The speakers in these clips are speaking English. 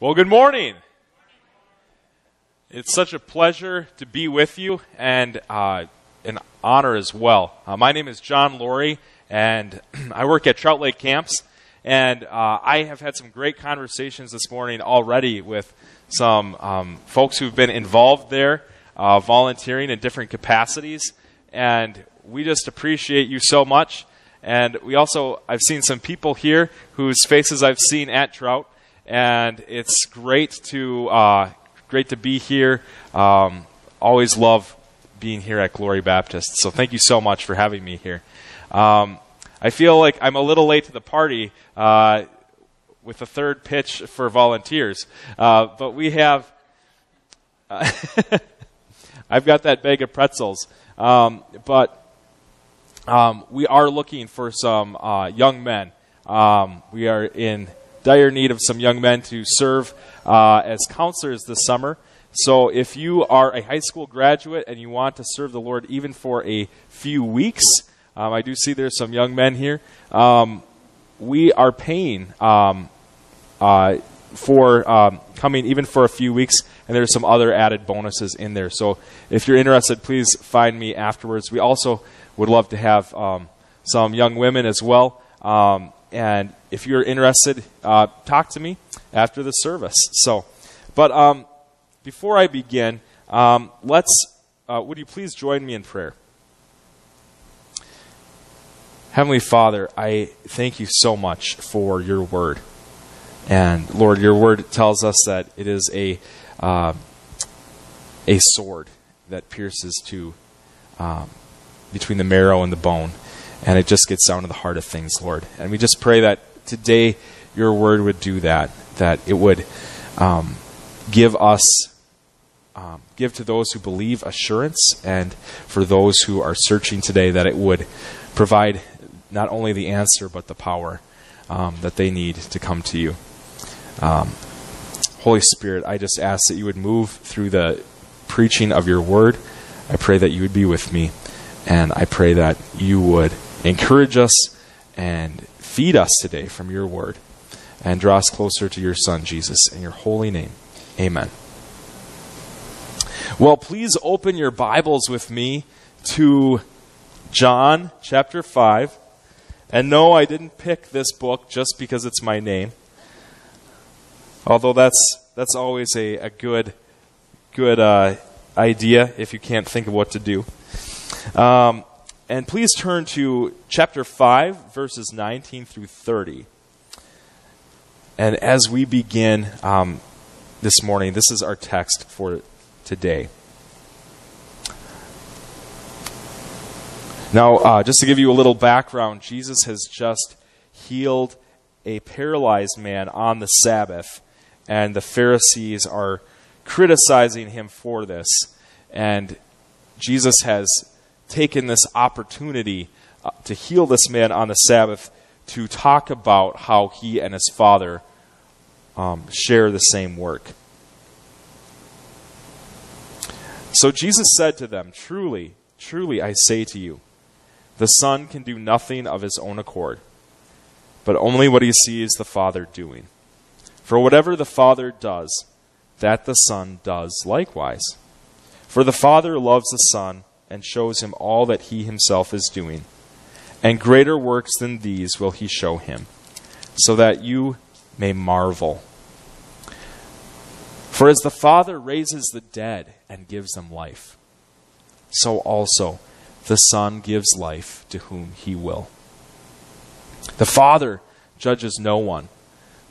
Well, good morning. It's such a pleasure to be with you and uh, an honor as well. Uh, my name is John Lawrey, and I work at Trout Lake Camps. And uh, I have had some great conversations this morning already with some um, folks who've been involved there, uh, volunteering in different capacities. And we just appreciate you so much. And we also, I've seen some people here whose faces I've seen at Trout and it's great to uh, great to be here. Um, always love being here at Glory Baptist. So thank you so much for having me here. Um, I feel like I'm a little late to the party uh, with the third pitch for volunteers, uh, but we have. I've got that bag of pretzels, um, but um, we are looking for some uh, young men. Um, we are in dire need of some young men to serve uh, as counselors this summer. So if you are a high school graduate and you want to serve the Lord even for a few weeks, um, I do see there's some young men here. Um, we are paying um, uh, for um, coming even for a few weeks, and there's some other added bonuses in there. So if you're interested, please find me afterwards. We also would love to have um, some young women as well. Um, and if you're interested, uh, talk to me after the service. So, but um, before I begin, um, let's. Uh, would you please join me in prayer? Heavenly Father, I thank you so much for your word. And Lord, your word tells us that it is a, uh, a sword that pierces to um, between the marrow and the bone and it just gets down to the heart of things, Lord. And we just pray that today your word would do that, that it would um, give us, um, give to those who believe assurance, and for those who are searching today, that it would provide not only the answer, but the power um, that they need to come to you. Um, Holy Spirit, I just ask that you would move through the preaching of your word. I pray that you would be with me, and I pray that you would encourage us and feed us today from your word and draw us closer to your Son, Jesus, in your holy name. Amen. Well, please open your Bibles with me to John chapter 5. And no, I didn't pick this book just because it's my name. Although that's, that's always a, a good, good uh, idea if you can't think of what to do. Um, and please turn to chapter 5, verses 19 through 30. And as we begin um, this morning, this is our text for today. Now, uh, just to give you a little background, Jesus has just healed a paralyzed man on the Sabbath, and the Pharisees are criticizing him for this. And Jesus has taken this opportunity uh, to heal this man on the Sabbath to talk about how he and his father um, share the same work. So Jesus said to them, Truly, truly, I say to you, the Son can do nothing of his own accord, but only what he sees the Father doing. For whatever the Father does, that the Son does likewise. For the Father loves the Son and shows him all that he himself is doing. And greater works than these will he show him, so that you may marvel. For as the Father raises the dead and gives them life, so also the Son gives life to whom he will. The Father judges no one,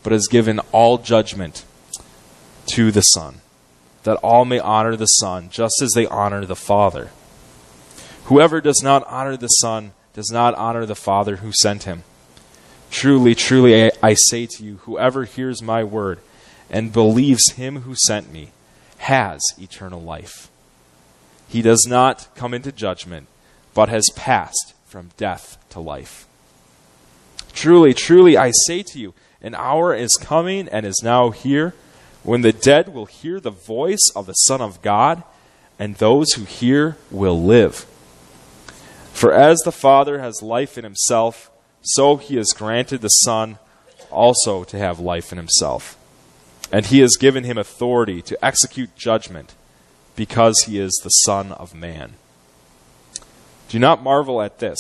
but has given all judgment to the Son, that all may honor the Son just as they honor the Father. Whoever does not honor the Son does not honor the Father who sent him. Truly, truly, I, I, say to you, whoever hears my word and believes him who sent me has eternal life. He does not come into judgment, but has passed from death to life. Truly, truly, I say to you, an hour is coming and is now here when the dead will hear the voice of the Son of God, and those who hear will live. For as the Father has life in himself, so he has granted the Son also to have life in himself. and he has given him authority to execute judgment because he is the Son of Man. Do not marvel at this,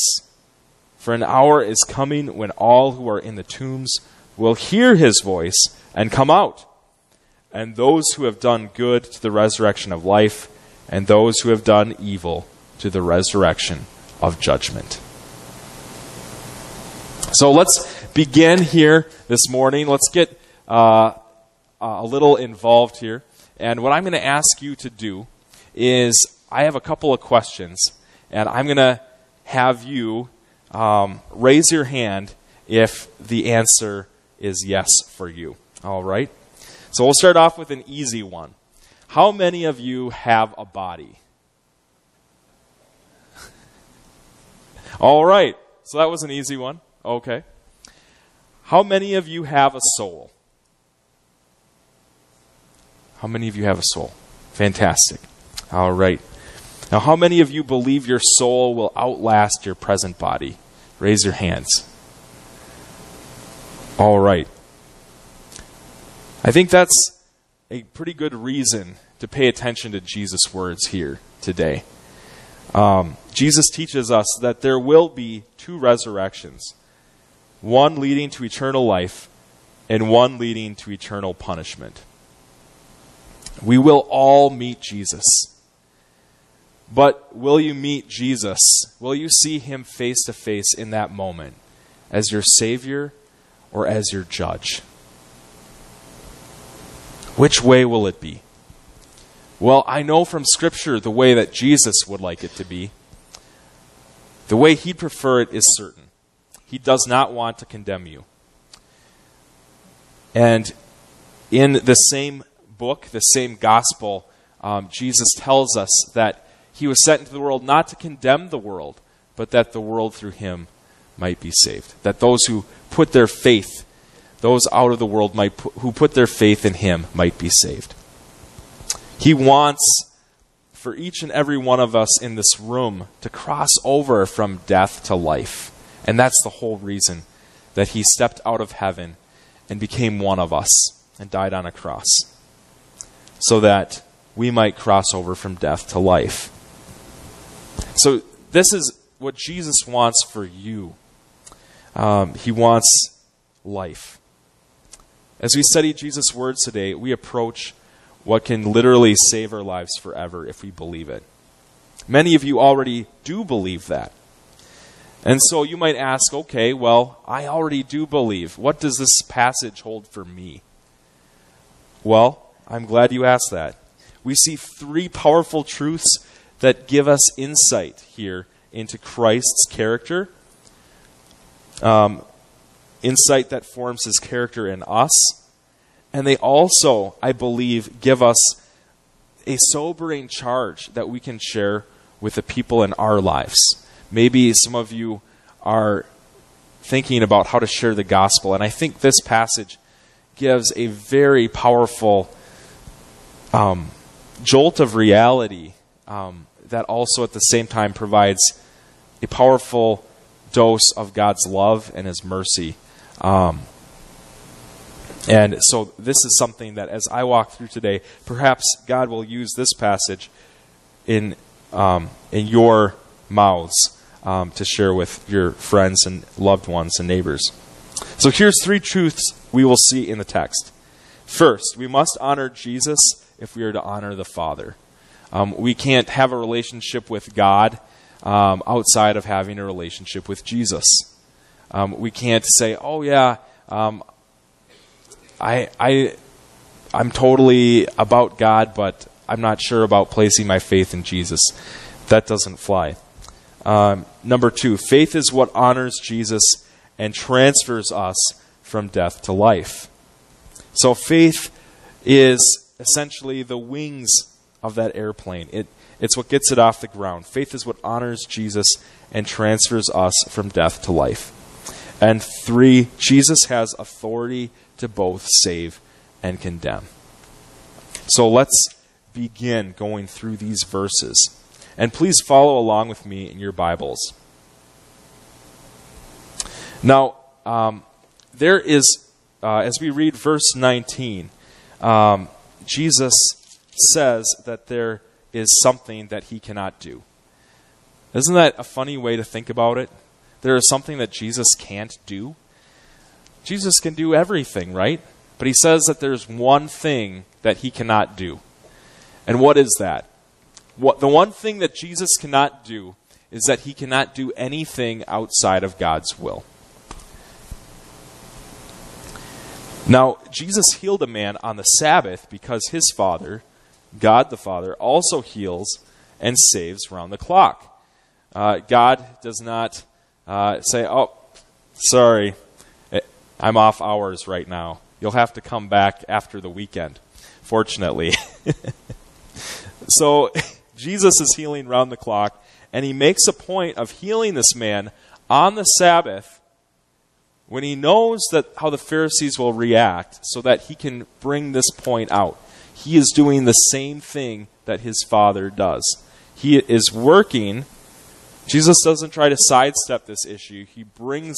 for an hour is coming when all who are in the tombs will hear his voice and come out, and those who have done good to the resurrection of life, and those who have done evil to the resurrection of judgment. So let's begin here this morning. Let's get uh, a little involved here. And what I'm going to ask you to do is I have a couple of questions, and I'm going to have you um, raise your hand if the answer is yes for you. All right? So we'll start off with an easy one. How many of you have a body? All right. So that was an easy one. Okay. How many of you have a soul? How many of you have a soul? Fantastic. All right. Now, how many of you believe your soul will outlast your present body? Raise your hands. All right. I think that's a pretty good reason to pay attention to Jesus' words here today. Um, Jesus teaches us that there will be two resurrections one leading to eternal life and one leading to eternal punishment. We will all meet Jesus. But will you meet Jesus? Will you see him face to face in that moment as your Savior or as your judge? Which way will it be? Well, I know from Scripture the way that Jesus would like it to be. The way he'd prefer it is certain. He does not want to condemn you. And in the same book, the same gospel, um, Jesus tells us that he was sent into the world not to condemn the world, but that the world through him might be saved. That those who put their faith those out of the world might who put their faith in him might be saved. He wants for each and every one of us in this room to cross over from death to life. And that's the whole reason that he stepped out of heaven and became one of us and died on a cross. So that we might cross over from death to life. So, this is what Jesus wants for you. Um, he wants life. As we study Jesus' words today, we approach what can literally save our lives forever if we believe it. Many of you already do believe that. And so you might ask, okay, well, I already do believe. What does this passage hold for me? Well, I'm glad you asked that. We see three powerful truths that give us insight here into Christ's character, um, insight that forms his character in us. And they also, I believe, give us a sobering charge that we can share with the people in our lives. Maybe some of you are thinking about how to share the gospel, and I think this passage gives a very powerful um, jolt of reality um, that also at the same time provides a powerful dose of God's love and His mercy um, and so this is something that as I walk through today, perhaps God will use this passage in um, in your mouths um, to share with your friends and loved ones and neighbors. So here's three truths we will see in the text. First, we must honor Jesus if we are to honor the Father. Um, we can't have a relationship with God um, outside of having a relationship with Jesus. Um, we can't say, "Oh yeah, um, I I I'm totally about God, but I'm not sure about placing my faith in Jesus." That doesn't fly. Um, number two, faith is what honors Jesus and transfers us from death to life. So faith is essentially the wings of that airplane. It, it's what gets it off the ground. Faith is what honors Jesus and transfers us from death to life. And three, Jesus has authority to both save and condemn. So let's begin going through these verses. And please follow along with me in your Bibles. Now, um, there is, uh, as we read verse 19, um, Jesus says that there is something that he cannot do. Isn't that a funny way to think about it? There is something that Jesus can't do. Jesus can do everything, right? But he says that there's one thing that he cannot do. And what is that? What, the one thing that Jesus cannot do is that he cannot do anything outside of God's will. Now, Jesus healed a man on the Sabbath because his Father, God the Father, also heals and saves round the clock. Uh, God does not uh, say, oh, sorry, I'm off hours right now. You'll have to come back after the weekend, fortunately. so, Jesus is healing round the clock, and he makes a point of healing this man on the Sabbath when he knows that how the Pharisees will react so that he can bring this point out. He is doing the same thing that his father does. He is working. Jesus doesn't try to sidestep this issue. He brings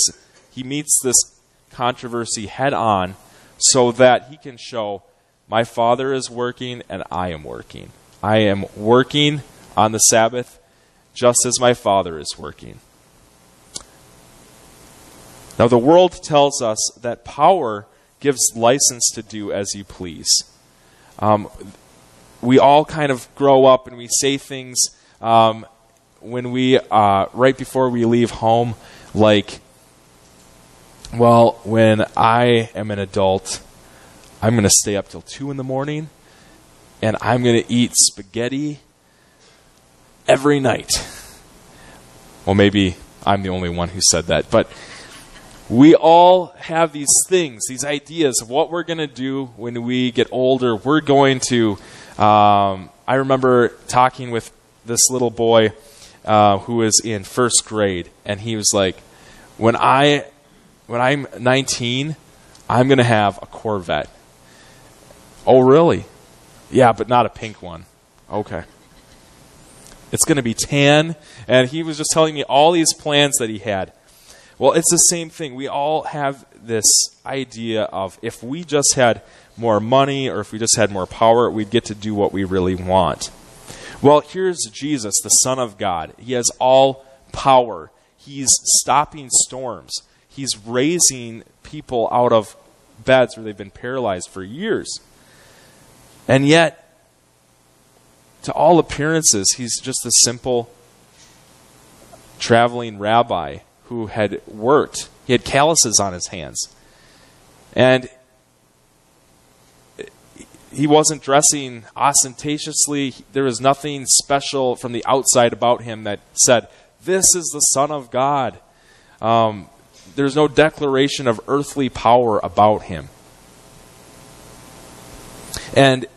he meets this controversy head on so that he can show my father is working and I am working. I am working on the Sabbath just as my father is working. Now, the world tells us that power gives license to do as you please. Um, we all kind of grow up and we say things um, when we, uh, right before we leave home, like, well, when I am an adult, I'm going to stay up till 2 in the morning and I'm going to eat spaghetti every night. Well, maybe I'm the only one who said that, but we all have these things, these ideas of what we're going to do when we get older. We're going to. Um, I remember talking with this little boy uh, who was in first grade, and he was like, "When I, when I'm 19, I'm going to have a Corvette." Oh, really? Yeah, but not a pink one. Okay. It's going to be tan, and he was just telling me all these plans that he had. Well, it's the same thing. We all have this idea of if we just had more money or if we just had more power, we'd get to do what we really want. Well, here's Jesus, the Son of God. He has all power. He's stopping storms. He's raising people out of beds where they've been paralyzed for years. And yet, to all appearances, he's just a simple traveling rabbi who had worked. He had calluses on his hands. And he wasn't dressing ostentatiously. There was nothing special from the outside about him that said, This is the Son of God. Um, there's no declaration of earthly power about him. And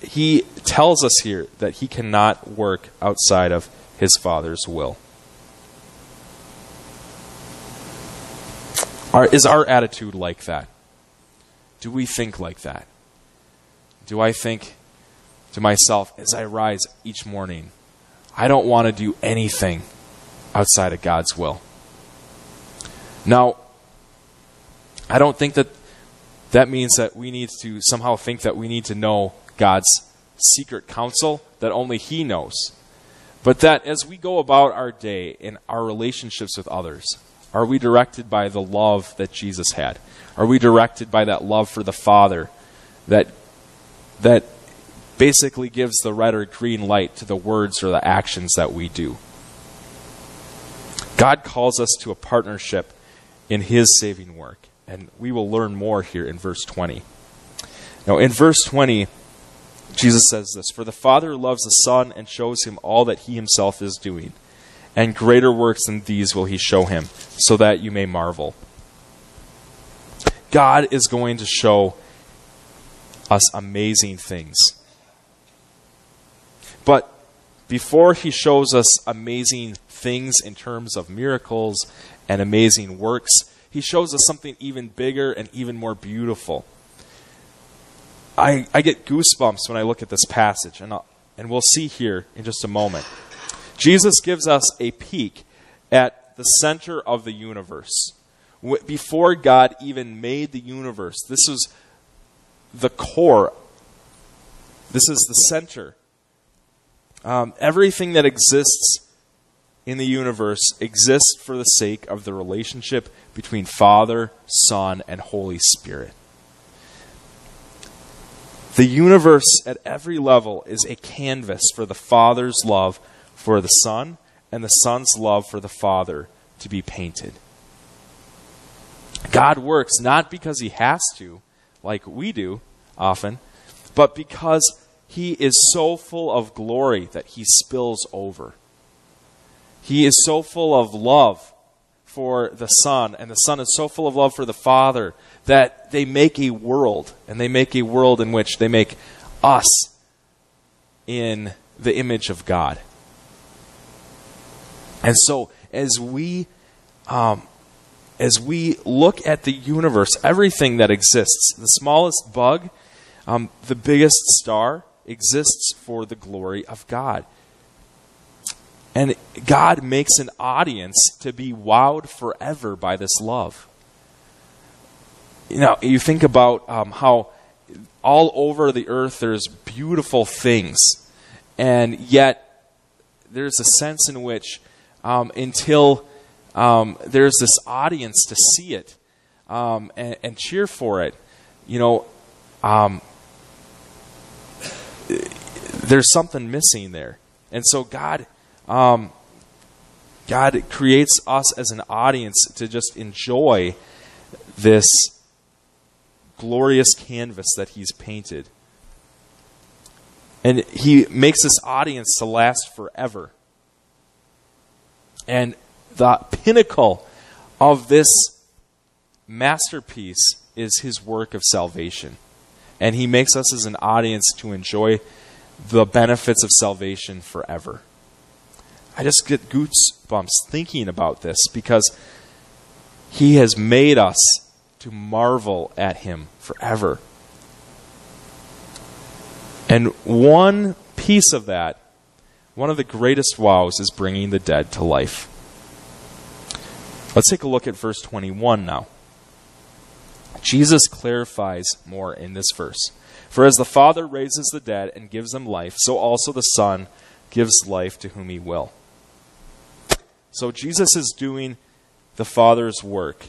he tells us here that he cannot work outside of his Father's will. Are, is our attitude like that? Do we think like that? Do I think to myself as I rise each morning, I don't want to do anything outside of God's will? Now, I don't think that that means that we need to somehow think that we need to know God's secret counsel that only He knows. But that as we go about our day in our relationships with others, are we directed by the love that Jesus had? Are we directed by that love for the Father that that basically gives the red or green light to the words or the actions that we do? God calls us to a partnership in his saving work, and we will learn more here in verse 20. Now, in verse 20, Jesus says this For the Father loves the Son and shows him all that he himself is doing and greater works than these will he show him, so that you may marvel. God is going to show us amazing things. But before he shows us amazing things in terms of miracles and amazing works, he shows us something even bigger and even more beautiful. I, I get goosebumps when I look at this passage, and, I'll, and we'll see here in just a moment. Jesus gives us a peek at the center of the universe. Before God even made the universe, this was the core. This is the center. Um, everything that exists in the universe exists for the sake of the relationship between Father, Son, and Holy Spirit. The universe at every level is a canvas for the Father's love for the Son and the Son's love for the Father to be painted. God works not because he has to, like we do often, but because he is so full of glory that he spills over. He is so full of love for the Son, and the Son is so full of love for the Father that they make a world, and they make a world in which they make us in the image of God. And so, as we um, as we look at the universe, everything that exists, the smallest bug, um, the biggest star, exists for the glory of God. And God makes an audience to be wowed forever by this love. You know, you think about um, how all over the earth there's beautiful things, and yet there's a sense in which um, until um, there's this audience to see it um, and, and, cheer for it. You know, um, there's something missing there, and so God, um, God creates us as an audience to just enjoy this glorious canvas that He's painted. And he makes this audience to last forever. And the pinnacle of this masterpiece is his work of salvation. And he makes us as an audience to enjoy the benefits of salvation forever. I just get goosebumps thinking about this because he has made us to marvel at him forever. And one piece of that, one of the greatest wows, is bringing the dead to life. Let's take a look at verse 21 now. Jesus clarifies more in this verse. For as the Father raises the dead and gives them life, so also the Son gives life to whom he will. So Jesus is doing the Father's work.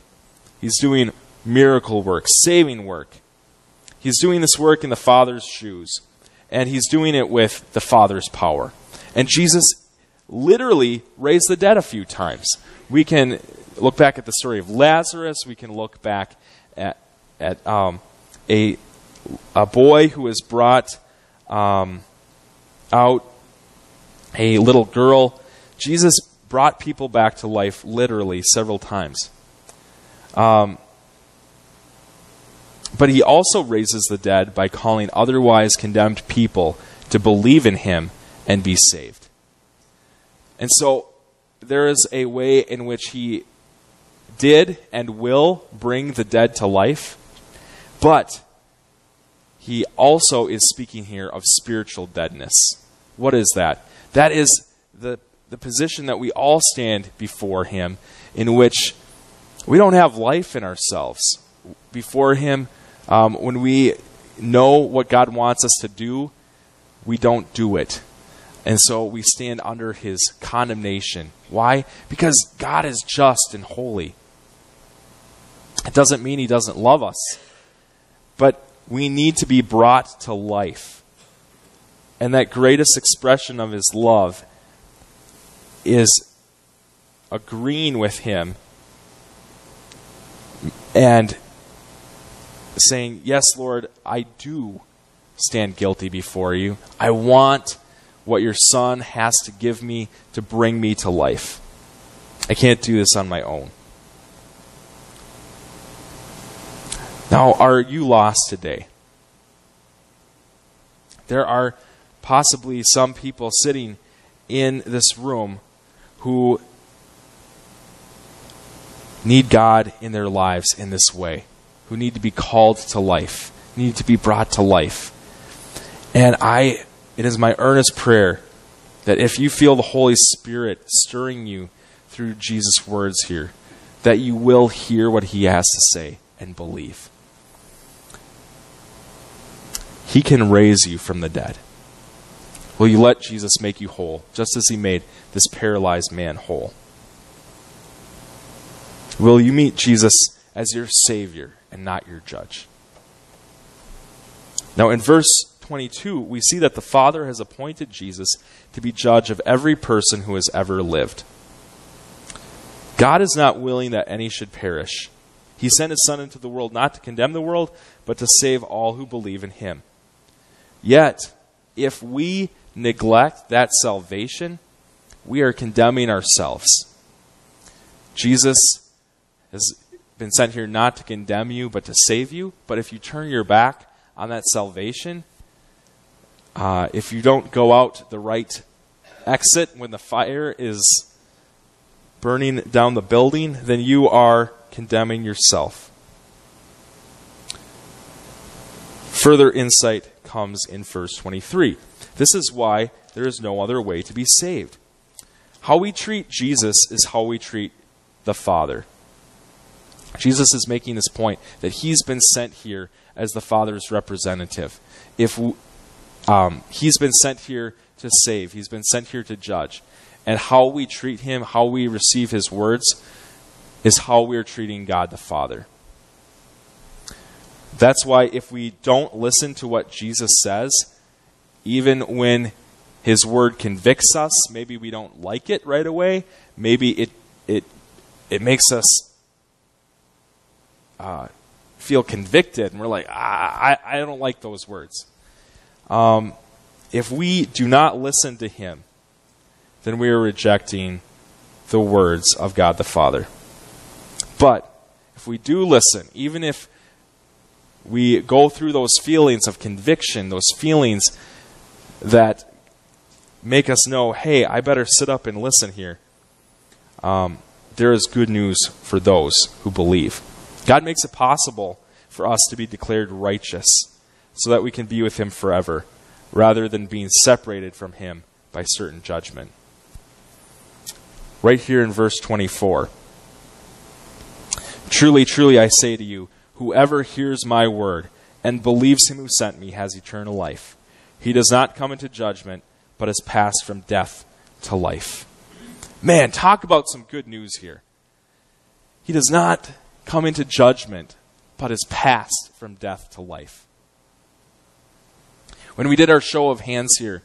He's doing miracle work, saving work. He's doing this work in the Father's shoes, and he's doing it with the Father's power. And Jesus literally raised the dead a few times. We can look back at the story of Lazarus. We can look back at at um, a a boy who was brought um, out, a little girl. Jesus brought people back to life literally several times. Um, but he also raises the dead by calling otherwise condemned people to believe in him and be saved. And so there is a way in which he did and will bring the dead to life, but he also is speaking here of spiritual deadness. What is that? That is the, the position that we all stand before him, in which we don't have life in ourselves. Before him, um, when we know what God wants us to do, we don't do it. And so we stand under his condemnation. Why? Because God is just and holy. It doesn't mean he doesn't love us, but we need to be brought to life. And that greatest expression of his love is agreeing with him and saying, Yes, Lord, I do stand guilty before you. I want what your Son has to give me to bring me to life. I can't do this on my own. Now, are you lost today? There are possibly some people sitting in this room who need God in their lives in this way, who need to be called to life, need to be brought to life. And I it is my earnest prayer that if you feel the Holy Spirit stirring you through Jesus' words here, that you will hear what he has to say and believe. he can raise you from the dead. Will you let Jesus make you whole, just as he made this paralyzed man whole? Will you meet Jesus as your Savior and not your judge? Now, in verse 22, we see that the Father has appointed Jesus to be judge of every person who has ever lived. God is not willing that any should perish. He sent his Son into the world not to condemn the world, but to save all who believe in him. Yet, if we neglect that salvation, we are condemning ourselves. Jesus has been sent here not to condemn you, but to save you. But if you turn your back on that salvation, uh, if you don't go out the right exit when the fire is burning down the building, then you are condemning yourself. Further insight comes in verse 23. This is why there is no other way to be saved. How we treat Jesus is how we treat the Father. Jesus is making this point that he's been sent here as the Father's representative. If um, he's been sent here to save, he's been sent here to judge, and how we treat him, how we receive his words, is how we're treating God the Father. That's why if we don't listen to what Jesus says, even when his word convicts us, maybe we don't like it right away, maybe it it it makes us uh, feel convicted, and we're like, ah, I, I don't like those words. Um, if we do not listen to him, then we are rejecting the words of God the Father. But if we do listen, even if we go through those feelings of conviction, those feelings that make us know, hey, I better sit up and listen here, um, there is good news for those who believe. God makes it possible for us to be declared righteous so that we can be with Him forever, rather than being separated from Him by certain judgment. Right here in verse 24 Truly, truly, I say to you, whoever hears my word and believes Him who sent me has eternal life. He does not come into judgment, but has passed from death to life. Man, talk about some good news here. He does not come into judgment, but has passed from death to life. When we did our show of hands here,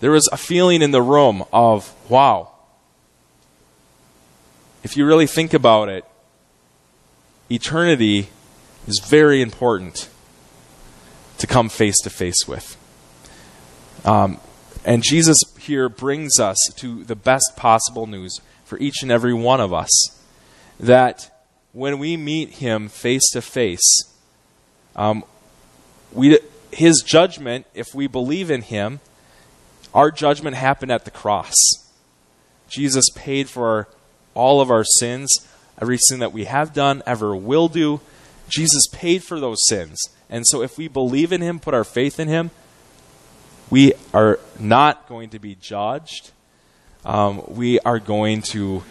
there was a feeling in the room of, wow. If you really think about it, eternity is very important to come face to face with. Um, and Jesus here brings us to the best possible news for each and every one of us that when we meet him face to face, um, we his judgment, if we believe in him, our judgment happened at the cross. Jesus paid for all of our sins, every sin that we have done, ever will do. Jesus paid for those sins. And so if we believe in him, put our faith in him, we are not going to be judged. Um, we are going to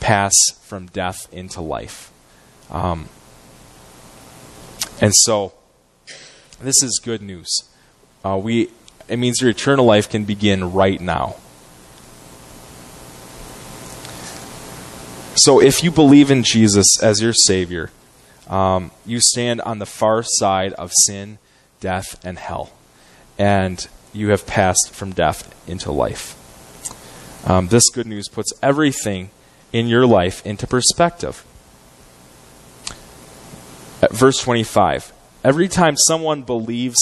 pass from death into life. Um, and so, this is good news. Uh, we it means your eternal life can begin right now. So, if you believe in Jesus as your Savior, um, you stand on the far side of sin, death, and hell, and you have passed from death into life. Um, this good news puts everything in your life into perspective. At verse 25 Every time someone believes,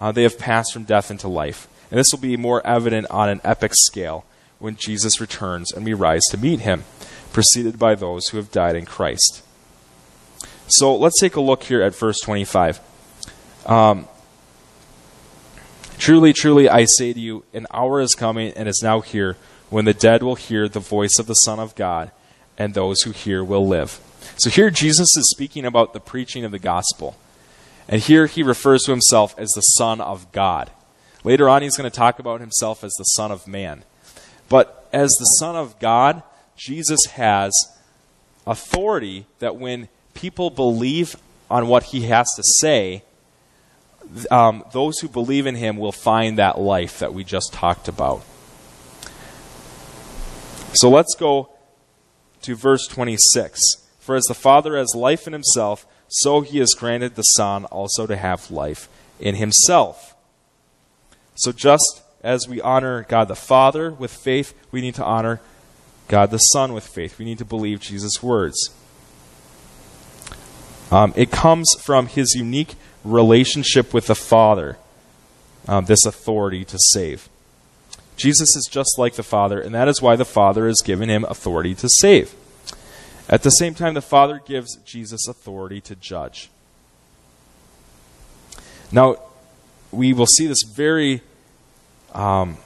uh, they have passed from death into life. And this will be more evident on an epic scale when Jesus returns and we rise to meet him, preceded by those who have died in Christ. So let's take a look here at verse 25. Um, truly, truly, I say to you, an hour is coming and is now here when the dead will hear the voice of the Son of God, and those who hear will live. So here Jesus is speaking about the preaching of the gospel. And here he refers to himself as the Son of God. Later on, he's going to talk about himself as the Son of Man. But as the Son of God, Jesus has authority that when people believe on what he has to say, um, those who believe in him will find that life that we just talked about. So let's go to verse 26. For as the Father has life in himself, so he has granted the Son also to have life in himself. So just as we honor God the Father with faith, we need to honor God the Son with faith. We need to believe Jesus' words. Um, it comes from his unique relationship with the Father, um, this authority to save. Jesus is just like the Father, and that is why the Father has given him authority to save. At the same time, the Father gives Jesus authority to judge. Now, we will see this very um,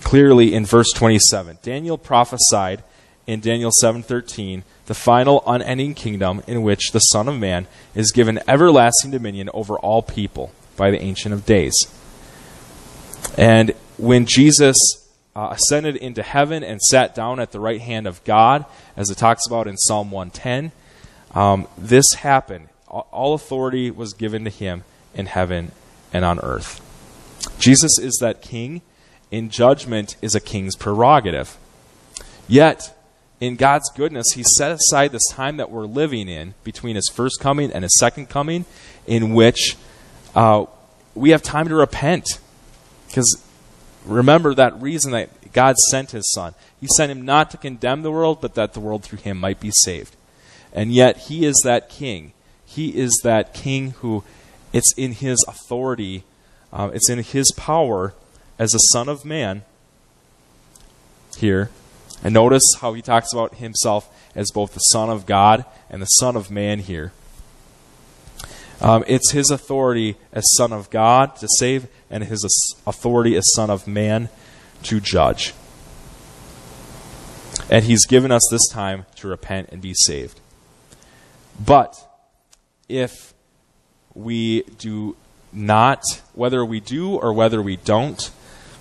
clearly in verse 27. Daniel prophesied in Daniel 7:13 the final unending kingdom in which the Son of Man is given everlasting dominion over all people by the Ancient of Days. And when Jesus uh, ascended into heaven and sat down at the right hand of God, as it talks about in Psalm 110, um, this happened. All authority was given to him in heaven and on earth. Jesus is that king, In judgment is a king's prerogative. Yet, in God's goodness, He set aside this time that we're living in between His first coming and His second coming, in which uh, we have time to repent. Because remember that reason that God sent His Son. He sent Him not to condemn the world, but that the world through Him might be saved. And yet, He is that King. He is that King who it's in His authority, uh, it's in His power as a Son of Man here. And notice how He talks about Himself as both the Son of God and the Son of Man here. Um, it's his authority as Son of God to save, and his authority as Son of Man to judge. And he's given us this time to repent and be saved. But if we do not, whether we do or whether we don't,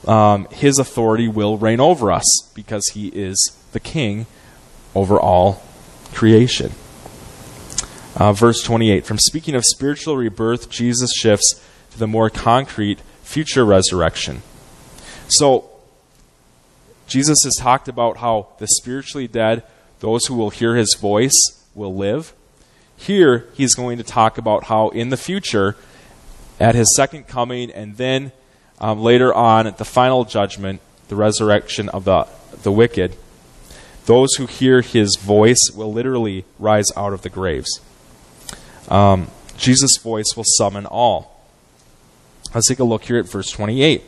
um, his authority will reign over us because he is the king over all creation. Uh, verse 28 From speaking of spiritual rebirth, Jesus shifts to the more concrete future resurrection. So, Jesus has talked about how the spiritually dead, those who will hear his voice, will live. Here, he's going to talk about how in the future, at his second coming, and then um, later on at the final judgment, the resurrection of the, the wicked, those who hear his voice will literally rise out of the graves. Um, Jesus' voice will summon all. Let's take a look here at verse 28.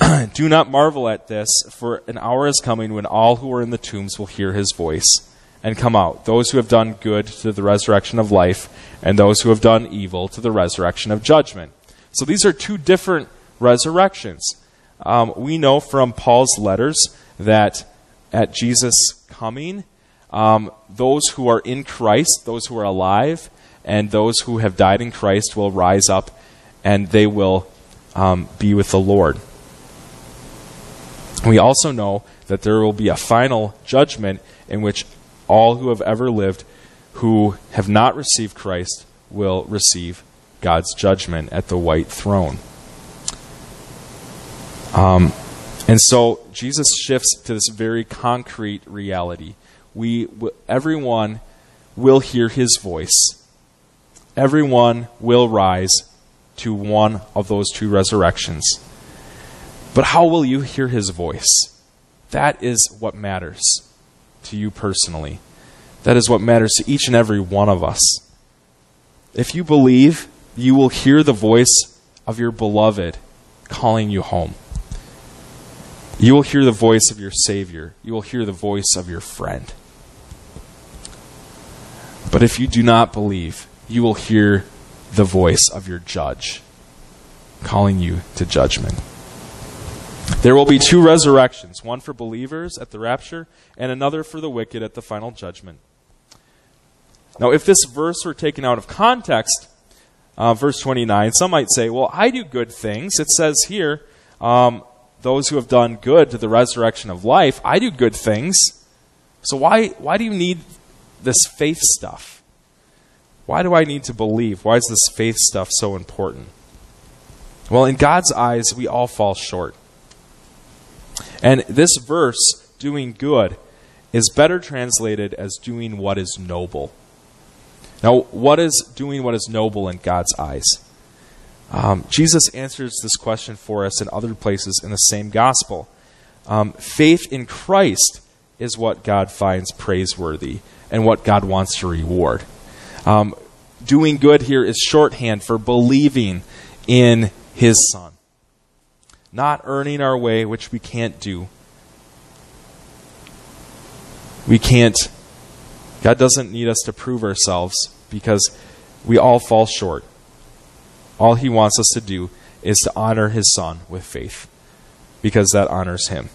Do not marvel at this, for an hour is coming when all who are in the tombs will hear his voice and come out. Those who have done good to the resurrection of life, and those who have done evil to the resurrection of judgment. So these are two different resurrections. Um, we know from Paul's letters that at Jesus' coming, um, those who are in Christ, those who are alive, and those who have died in Christ will rise up and they will um, be with the Lord. We also know that there will be a final judgment in which all who have ever lived who have not received Christ will receive God's judgment at the white throne. Um, and so Jesus shifts to this very concrete reality we everyone will hear his voice. Everyone will rise to one of those two resurrections. But how will you hear his voice? That is what matters to you personally. That is what matters to each and every one of us. If you believe, you will hear the voice of your beloved calling you home. You will hear the voice of your Savior. You will hear the voice of your friend. But if you do not believe, you will hear the voice of your judge calling you to judgment. There will be two resurrections one for believers at the rapture, and another for the wicked at the final judgment. Now, if this verse were taken out of context, uh, verse 29, some might say, Well, I do good things. It says here, um, those who have done good to the resurrection of life, I do good things. So why, why do you need this faith stuff. Why do I need to believe? Why is this faith stuff so important? Well, in God's eyes, we all fall short. And this verse, doing good, is better translated as doing what is noble. Now, what is doing what is noble in God's eyes? Um, Jesus answers this question for us in other places in the same gospel. Um, faith in Christ is what God finds praiseworthy and what God wants to reward. Um, doing good here is shorthand for believing in His Son. Not earning our way, which we can't do. We can't, God doesn't need us to prove ourselves because we all fall short. All He wants us to do is to honor His Son with faith because that honors Him.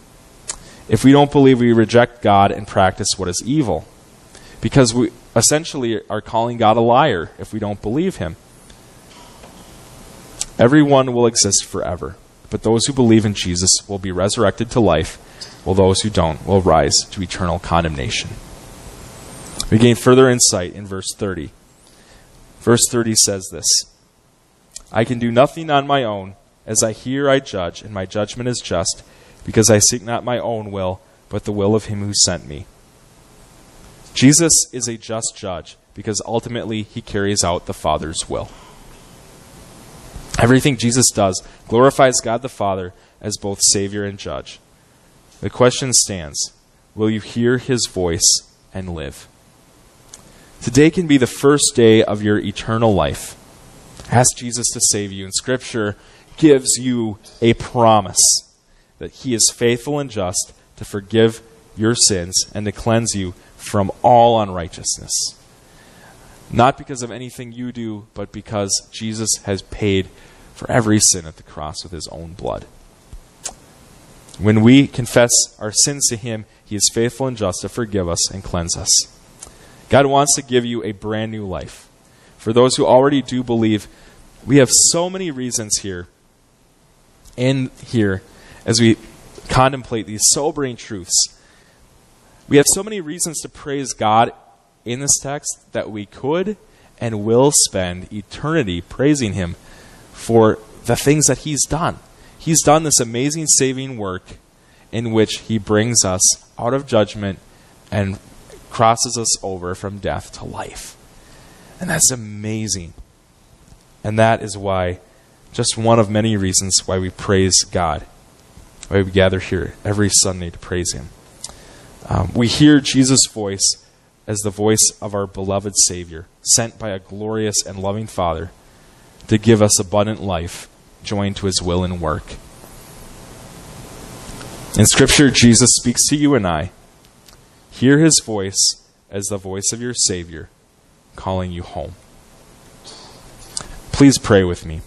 If we don't believe, we reject God and practice what is evil because we essentially are calling God a liar if we don't believe Him. Everyone will exist forever, but those who believe in Jesus will be resurrected to life, while those who don't will rise to eternal condemnation. We gain further insight in verse 30. Verse 30 says this I can do nothing on my own. As I hear, I judge, and my judgment is just, because I seek not my own will, but the will of him who sent me. Jesus is a just judge, because ultimately he carries out the Father's will. Everything Jesus does glorifies God the Father as both Savior and Judge. The question stands Will you hear his voice and live? Today can be the first day of your eternal life. Ask Jesus to save you, and Scripture gives you a promise that He is faithful and just to forgive your sins and to cleanse you from all unrighteousness. Not because of anything you do, but because Jesus has paid for every sin at the cross with His own blood. When we confess our sins to Him, He is faithful and just to forgive us and cleanse us. God wants to give you a brand new life. For those who already do believe, we have so many reasons here, in here, as we contemplate these sobering truths. We have so many reasons to praise God in this text that we could and will spend eternity praising Him for the things that He's done. He's done this amazing saving work in which He brings us out of judgment and crosses us over from death to life. And that's amazing. And that is why, just one of many reasons why we praise God, why we gather here every Sunday to praise Him. Um, we hear Jesus' voice as the voice of our beloved Savior, sent by a glorious and loving Father to give us abundant life, joined to His will and work. In Scripture, Jesus speaks to you and I. Hear His voice as the voice of your Savior calling you home. Please pray with me.